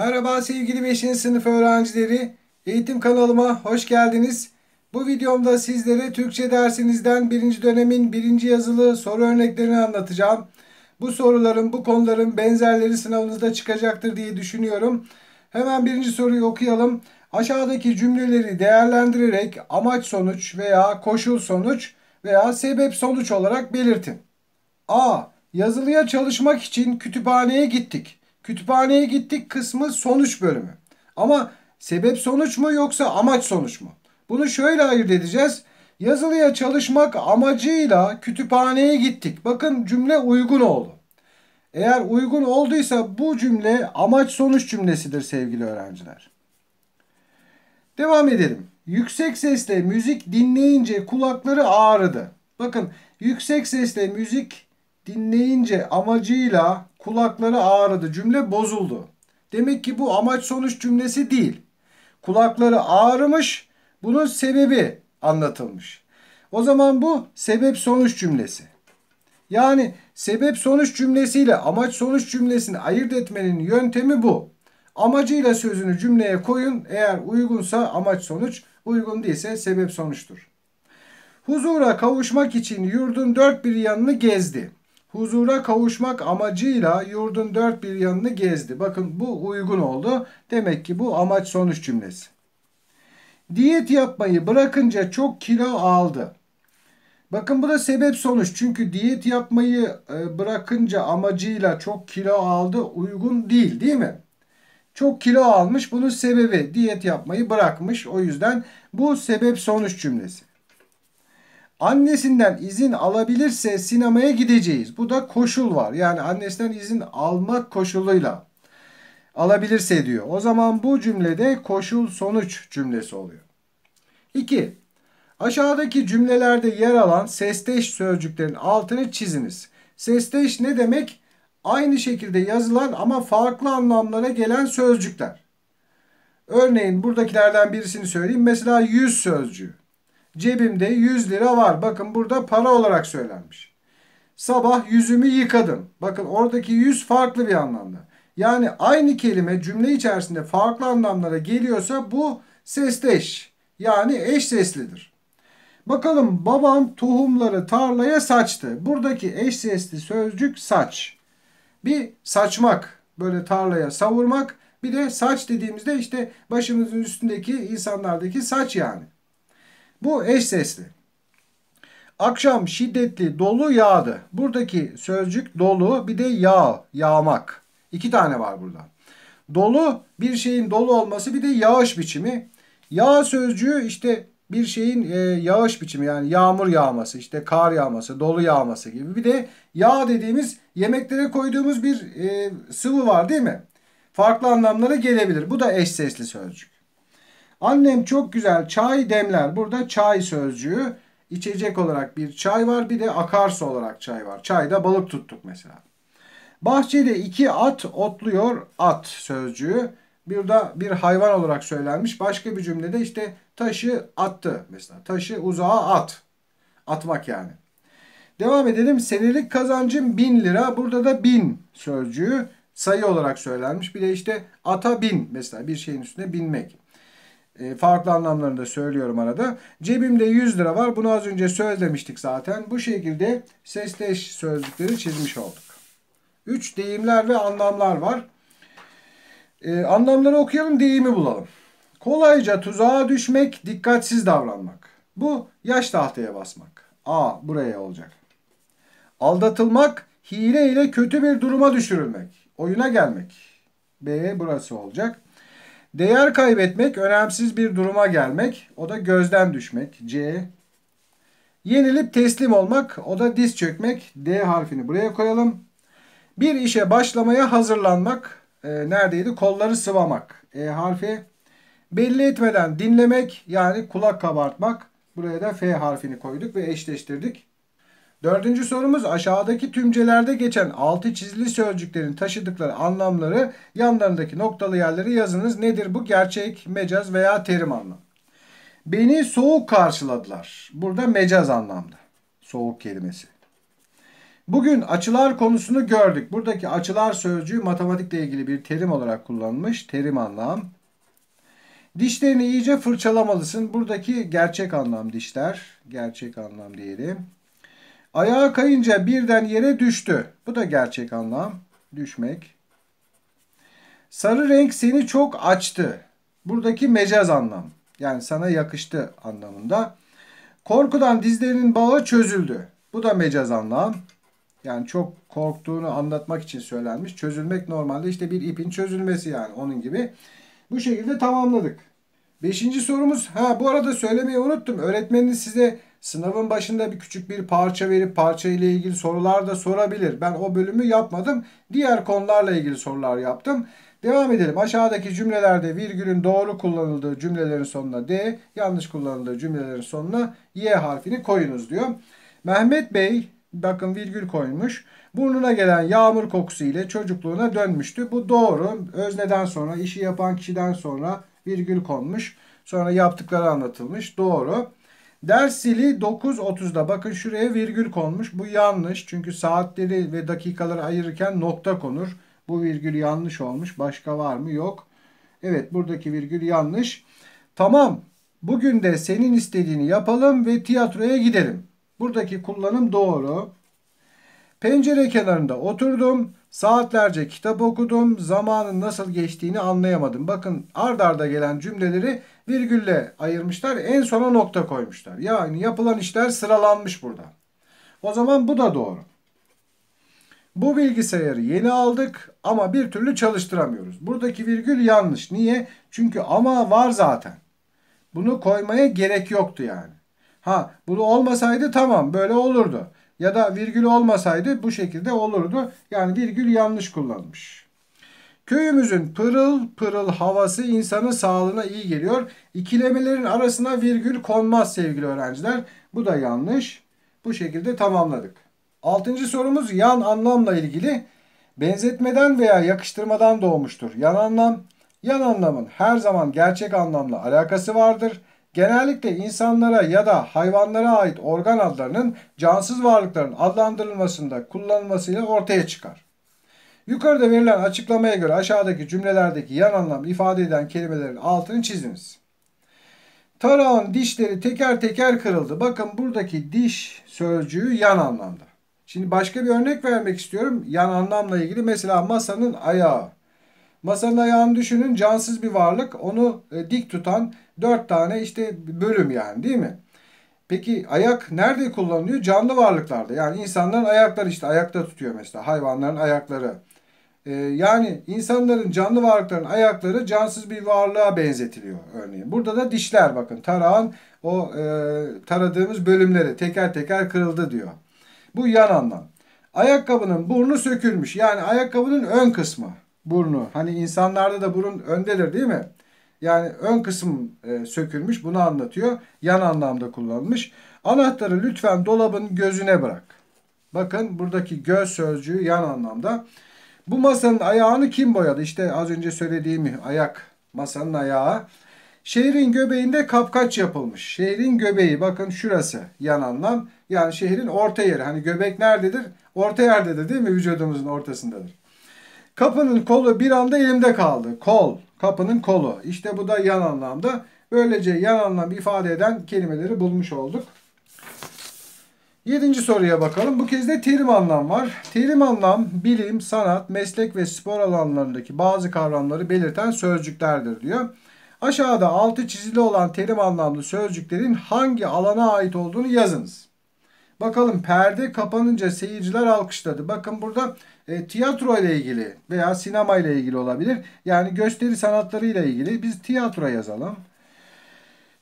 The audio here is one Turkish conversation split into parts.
Merhaba sevgili 5. sınıf öğrencileri. Eğitim kanalıma hoş geldiniz. Bu videomda sizlere Türkçe dersinizden birinci dönemin birinci yazılı soru örneklerini anlatacağım. Bu soruların, bu konuların benzerleri sınavınızda çıkacaktır diye düşünüyorum. Hemen birinci soruyu okuyalım. Aşağıdaki cümleleri değerlendirerek amaç sonuç veya koşul sonuç veya sebep sonuç olarak belirtin. A. Yazılıya çalışmak için kütüphaneye gittik. Kütüphaneye gittik kısmı sonuç bölümü. Ama sebep sonuç mu yoksa amaç sonuç mu? Bunu şöyle ayırt edeceğiz. Yazılıya çalışmak amacıyla kütüphaneye gittik. Bakın cümle uygun oldu. Eğer uygun olduysa bu cümle amaç sonuç cümlesidir sevgili öğrenciler. Devam edelim. Yüksek sesle müzik dinleyince kulakları ağrıdı. Bakın yüksek sesle müzik dinleyince amacıyla kulakları ağrıdı. Cümle bozuldu. Demek ki bu amaç sonuç cümlesi değil. Kulakları ağrımış. Bunun sebebi anlatılmış. O zaman bu sebep sonuç cümlesi. Yani sebep sonuç cümlesiyle amaç sonuç cümlesini ayırt etmenin yöntemi bu. Amacıyla sözünü cümleye koyun. Eğer uygunsa amaç sonuç, uygun değilse sebep sonuçtur. Huzura kavuşmak için yurdun dört bir yanını gezdi huzura kavuşmak amacıyla yurdun dört bir yanını gezdi. Bakın bu uygun oldu. Demek ki bu amaç sonuç cümlesi. Diyet yapmayı bırakınca çok kilo aldı. Bakın bu da sebep sonuç. Çünkü diyet yapmayı e, bırakınca amacıyla çok kilo aldı uygun değil değil mi? Çok kilo almış. Bunun sebebi diyet yapmayı bırakmış. O yüzden bu sebep sonuç cümlesi. Annesinden izin alabilirse sinemaya gideceğiz. Bu da koşul var. Yani annesinden izin almak koşuluyla alabilirse diyor. O zaman bu cümlede koşul sonuç cümlesi oluyor. 2. Aşağıdaki cümlelerde yer alan sesteş sözcüklerin altını çiziniz. Sesteş ne demek? Aynı şekilde yazılan ama farklı anlamlara gelen sözcükler. Örneğin buradakilerden birisini söyleyeyim. Mesela yüz sözcüğü. Cebimde 100 lira var. Bakın burada para olarak söylenmiş. Sabah yüzümü yıkadım. Bakın oradaki yüz farklı bir anlamda. Yani aynı kelime cümle içerisinde farklı anlamlara geliyorsa bu sesteş. Yani eş seslidir. Bakalım babam tohumları tarlaya saçtı. Buradaki eş sesli sözcük saç. Bir saçmak, böyle tarlaya savurmak. Bir de saç dediğimizde işte başımızın üstündeki insanlardaki saç yani. Bu eş sesli. Akşam şiddetli dolu yağdı. Buradaki sözcük dolu bir de yağ, yağmak. İki tane var burada. Dolu bir şeyin dolu olması bir de yağış biçimi. Yağ sözcüğü işte bir şeyin e, yağış biçimi yani yağmur yağması, işte kar yağması, dolu yağması gibi. Bir de yağ dediğimiz yemeklere koyduğumuz bir e, sıvı var değil mi? Farklı anlamlara gelebilir. Bu da eş sesli sözcük. Annem çok güzel çay demler. Burada çay sözcüğü içecek olarak bir çay var. Bir de akarsu olarak çay var. Çayda balık tuttuk mesela. Bahçede iki at otluyor at sözcüğü. Bir de bir hayvan olarak söylenmiş. Başka bir cümlede işte taşı attı mesela. Taşı uzağa at. Atmak yani. Devam edelim. Senelik kazancım bin lira. Burada da bin sözcüğü sayı olarak söylenmiş. Bir de işte ata bin mesela bir şeyin üstüne binmek. E, farklı anlamlarında söylüyorum arada. Cebimde 100 lira var. Bunu az önce söylemiştik zaten. Bu şekilde sesleş sözcükleri çizmiş olduk. 3 deyimler ve anlamlar var. E, anlamları okuyalım, deyimi bulalım. Kolayca tuzağa düşmek, dikkatsiz davranmak. Bu yaş tahtaya basmak. A buraya olacak. Aldatılmak, hile ile kötü bir duruma düşürülmek. Oyuna gelmek. B burası olacak. Değer kaybetmek, önemsiz bir duruma gelmek. O da gözden düşmek. C. Yenilip teslim olmak. O da diz çökmek. D harfini buraya koyalım. Bir işe başlamaya hazırlanmak. E, neredeydi? Kolları sıvamak. E harfi. Belli etmeden dinlemek yani kulak kabartmak. Buraya da F harfini koyduk ve eşleştirdik. Dördüncü sorumuz aşağıdaki tümcelerde geçen altı çizili sözcüklerin taşıdıkları anlamları yanlarındaki noktalı yerleri yazınız. Nedir bu? Gerçek, mecaz veya terim anlamı. Beni soğuk karşıladılar. Burada mecaz anlamda. Soğuk kelimesi. Bugün açılar konusunu gördük. Buradaki açılar sözcüğü matematikle ilgili bir terim olarak kullanılmış. Terim anlam. Dişlerini iyice fırçalamalısın. Buradaki gerçek anlam dişler. Gerçek anlam diyelim. Ayağa kayınca birden yere düştü. Bu da gerçek anlam. Düşmek. Sarı renk seni çok açtı. Buradaki mecaz anlam. Yani sana yakıştı anlamında. Korkudan dizlerinin bağı çözüldü. Bu da mecaz anlam. Yani çok korktuğunu anlatmak için söylenmiş. Çözülmek normalde işte bir ipin çözülmesi yani onun gibi. Bu şekilde tamamladık. Beşinci sorumuz. Ha bu arada söylemeyi unuttum. Öğretmeniniz size sınavın başında bir küçük bir parça verip parça ile ilgili sorular da sorabilir. Ben o bölümü yapmadım. Diğer konularla ilgili sorular yaptım. Devam edelim. Aşağıdaki cümlelerde virgülün doğru kullanıldığı cümlelerin sonuna D, yanlış kullanıldığı cümlelerin sonuna Y harfini koyunuz diyor. Mehmet Bey bakın virgül koymuş. Burnuna gelen yağmur kokusu ile çocukluğuna dönmüştü. Bu doğru. Özneden sonra, işi yapan kişiden sonra virgül konmuş. Sonra yaptıkları anlatılmış. Doğru. Ders zili 9.30'da. Bakın şuraya virgül konmuş. Bu yanlış. Çünkü saatleri ve dakikaları ayırırken nokta konur. Bu virgül yanlış olmuş. Başka var mı? Yok. Evet buradaki virgül yanlış. Tamam. Bugün de senin istediğini yapalım ve tiyatroya gidelim. Buradaki kullanım doğru. Pencere kenarında oturdum. Saatlerce kitap okudum. Zamanın nasıl geçtiğini anlayamadım. Bakın ard arda gelen cümleleri virgülle ayırmışlar. En sona nokta koymuşlar. Yani yapılan işler sıralanmış burada. O zaman bu da doğru. Bu bilgisayarı yeni aldık ama bir türlü çalıştıramıyoruz. Buradaki virgül yanlış. Niye? Çünkü ama var zaten. Bunu koymaya gerek yoktu yani. Ha bunu olmasaydı tamam böyle olurdu. Ya da virgül olmasaydı bu şekilde olurdu. Yani virgül yanlış kullanmış. Köyümüzün pırıl pırıl havası insanın sağlığına iyi geliyor. İkilemelerin arasına virgül konmaz sevgili öğrenciler. Bu da yanlış. Bu şekilde tamamladık. Altıncı sorumuz yan anlamla ilgili. Benzetmeden veya yakıştırmadan doğmuştur. Yan anlam, yan anlamın her zaman gerçek anlamla alakası vardır. Genellikle insanlara ya da hayvanlara ait organ adlarının cansız varlıkların adlandırılmasında kullanılmasıyla ortaya çıkar. Yukarıda verilen açıklamaya göre aşağıdaki cümlelerdeki yan anlam ifade eden kelimelerin altını çiziniz. Tarağın dişleri teker teker kırıldı. Bakın buradaki diş sözcüğü yan anlamda. Şimdi başka bir örnek vermek istiyorum. Yan anlamla ilgili mesela masanın ayağı. Masanın ayağını düşünün cansız bir varlık. Onu e, dik tutan dört tane işte bölüm yani değil mi? Peki ayak nerede kullanılıyor? Canlı varlıklarda. Yani insanların ayakları işte ayakta tutuyor mesela. Hayvanların ayakları. Ee, yani insanların canlı varlıkların ayakları cansız bir varlığa benzetiliyor örneğin. Burada da dişler bakın tarağın o e, taradığımız bölümleri teker teker kırıldı diyor. Bu yan anlam. Ayakkabının burnu sökülmüş. Yani ayakkabının ön kısmı burnu. Hani insanlarda da burun öndedir değil mi? Yani ön kısım e, sökülmüş. Bunu anlatıyor. Yan anlamda kullanılmış. Anahtarı lütfen dolabın gözüne bırak. Bakın buradaki göz sözcüğü yan anlamda. Bu masanın ayağını kim boyadı? İşte az önce söylediğim ayak. Masanın ayağı. Şehrin göbeğinde kapkaç yapılmış. Şehrin göbeği bakın şurası yan anlam. Yani şehrin orta yeri. Hani göbek nerededir? Orta yerdedir değil mi? Vücudumuzun ortasındadır. Kapının kolu bir anda elimde kaldı. Kol. Kapının kolu. İşte bu da yan anlamda. Böylece yan anlam ifade eden kelimeleri bulmuş olduk. Yedinci soruya bakalım. Bu kez de terim anlam var. Terim anlam bilim, sanat, meslek ve spor alanlarındaki bazı kavramları belirten sözcüklerdir diyor. Aşağıda altı çizili olan terim anlamlı sözcüklerin hangi alana ait olduğunu yazınız. Bakalım perde kapanınca seyirciler alkışladı. Bakın burada e, tiyatro ile ilgili veya sinema ile ilgili olabilir. Yani gösteri sanatları ile ilgili biz tiyatro yazalım.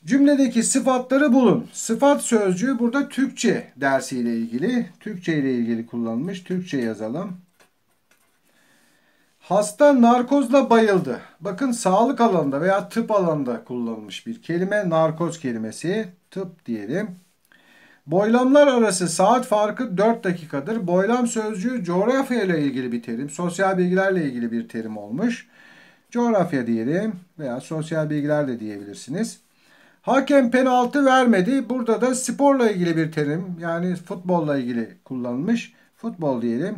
Cümledeki sıfatları bulun. Sıfat sözcüğü burada Türkçe dersiyle ilgili. Türkçe ile ilgili kullanılmış. Türkçe yazalım. Hasta narkozla bayıldı. Bakın sağlık alanında veya tıp alanında kullanılmış bir kelime. Narkoz kelimesi. Tıp diyelim. Boylamlar arası saat farkı 4 dakikadır. Boylam sözcüğü coğrafya ile ilgili bir terim. Sosyal bilgilerle ilgili bir terim olmuş. Coğrafya diyelim veya sosyal bilgiler de diyebilirsiniz. Hakem penaltı vermedi. Burada da sporla ilgili bir terim yani futbolla ilgili kullanılmış. Futbol diyelim.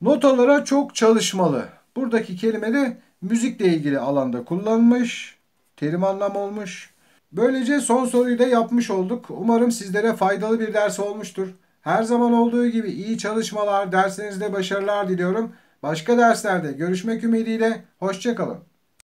Notalara çok çalışmalı. Buradaki kelime de müzikle ilgili alanda kullanılmış. Terim anlam olmuş. Böylece son soruyu da yapmış olduk. Umarım sizlere faydalı bir ders olmuştur. Her zaman olduğu gibi iyi çalışmalar, derslerinizde başarılar diliyorum. Başka derslerde görüşmek ümidiyle. Hoşçakalın.